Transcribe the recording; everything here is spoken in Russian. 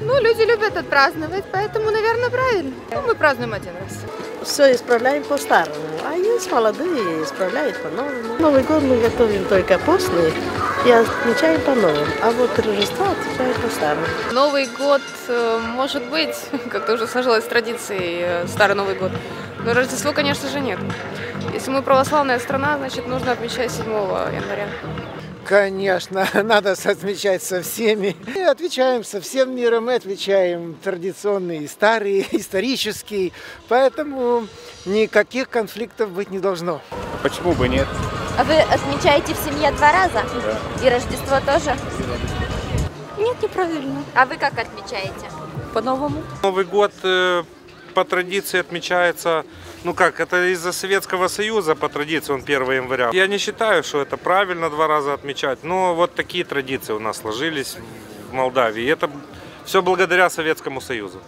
Ну, люди любят отпраздновать, поэтому, наверное, правильно. Ну, мы празднуем один раз. Все исправляем по-старому, а есть молодые, исправляют по-новому. Новый год мы готовим только после и отмечаем по-новому, а вот Рождество отмечаем по-старому. Новый год, э, может быть, как-то уже сложилась традицией э, Старый Новый год. Но Рождество, конечно же, нет. Если мы православная страна, значит, нужно отмечать 7 января. Конечно, надо отмечать со всеми. И отвечаем со всем миром, мы отвечаем традиционный, старый, исторический. Поэтому никаких конфликтов быть не должно. Почему бы нет? А вы отмечаете в семье два раза? И Рождество тоже? Нет, неправильно. А вы как отмечаете? По-новому. Новый год э, по традиции отмечается, ну как, это из-за Советского Союза по традиции он 1 января. Я не считаю, что это правильно два раза отмечать, но вот такие традиции у нас сложились в Молдавии. И это все благодаря Советскому Союзу.